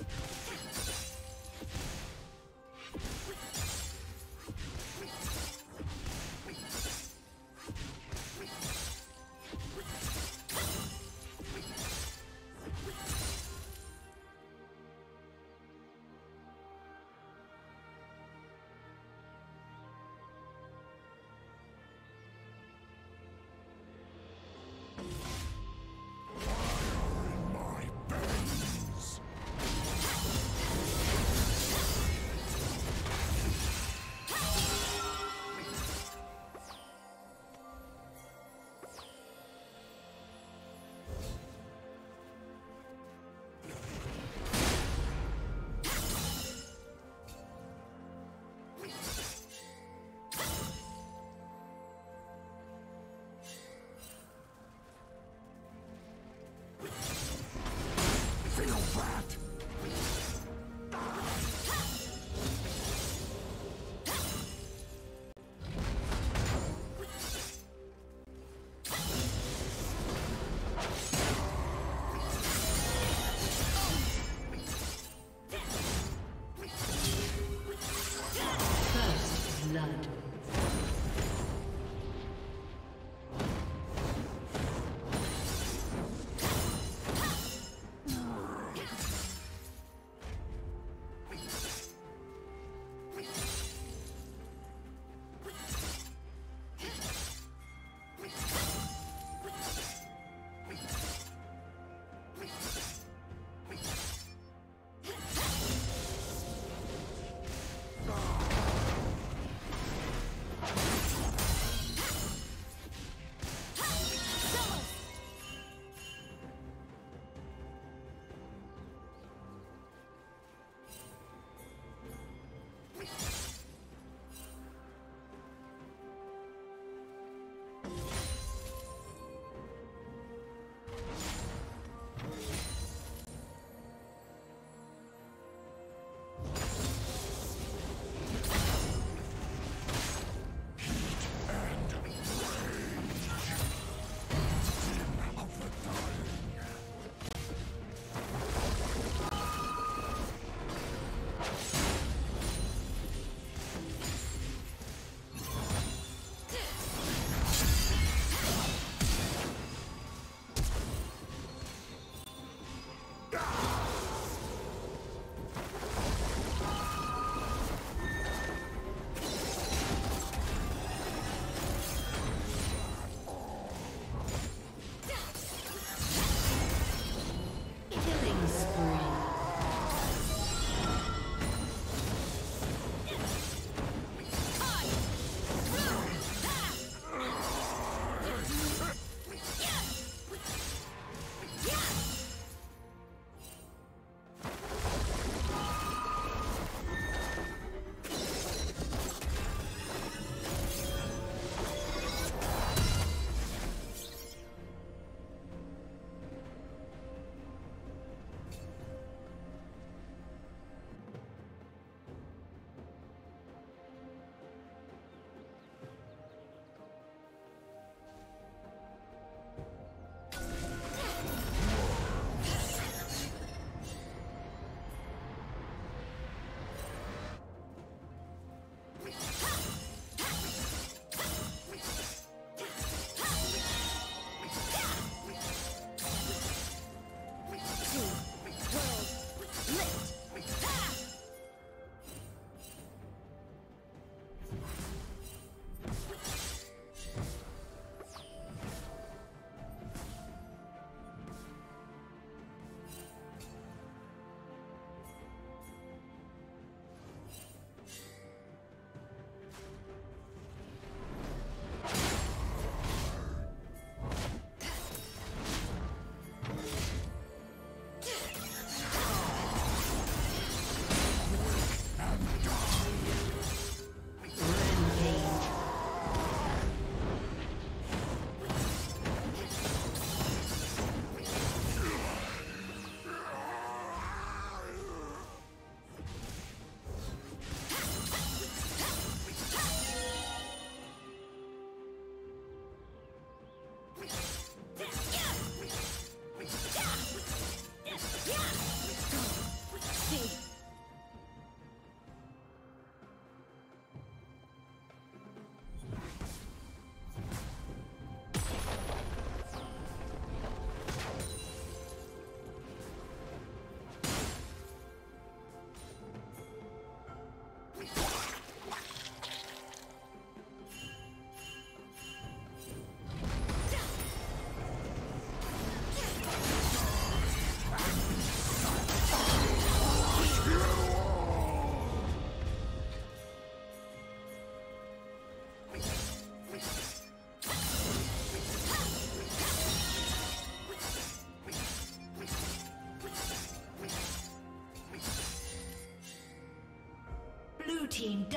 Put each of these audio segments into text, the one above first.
Let's go.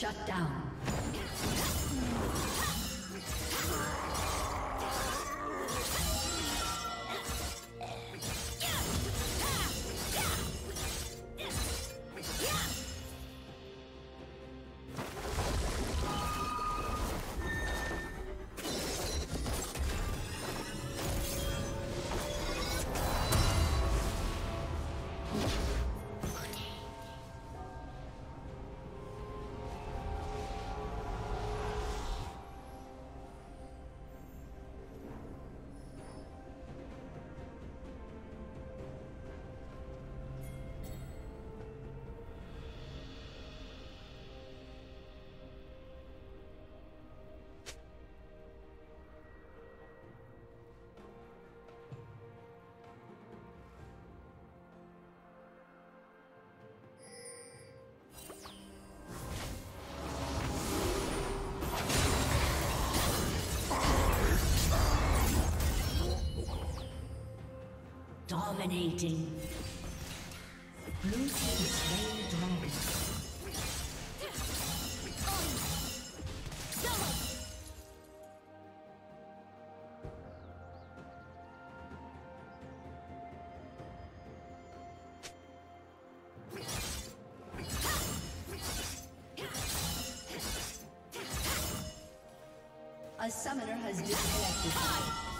Shut down. Dominating. Blue team slain the dragon. A summoner has disconnected.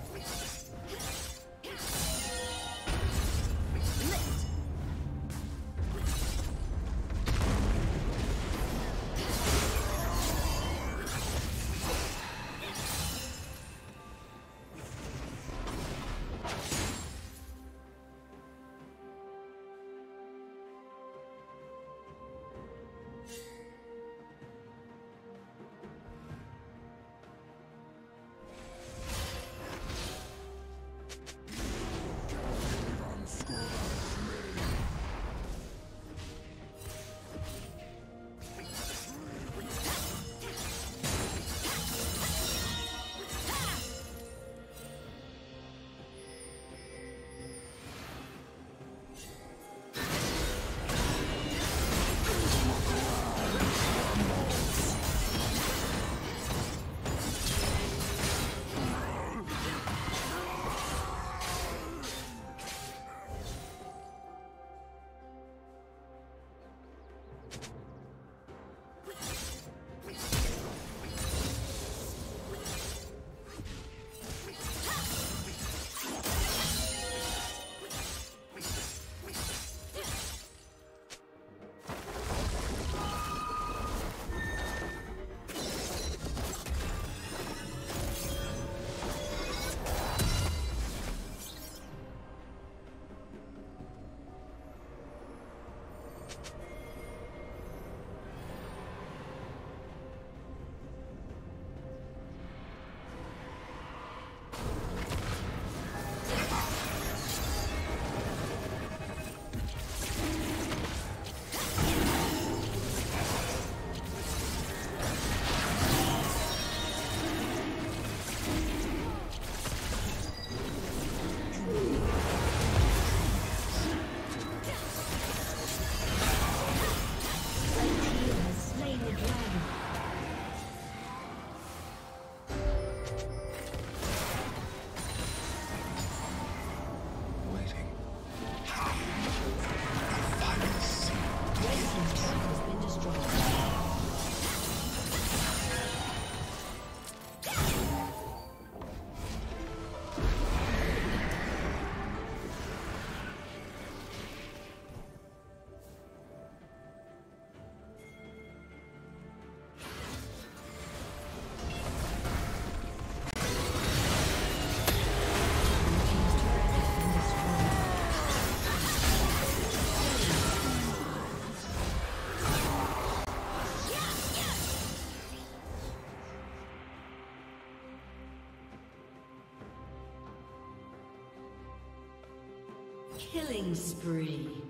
Killing spree.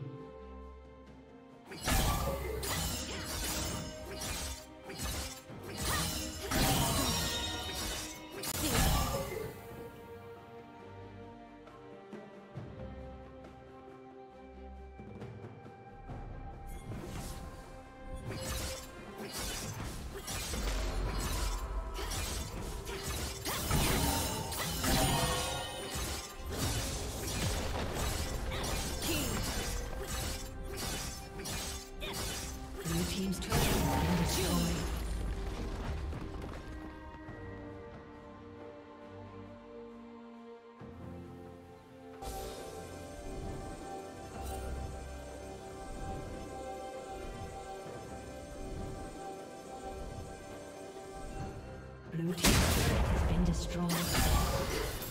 Blue team has been destroyed.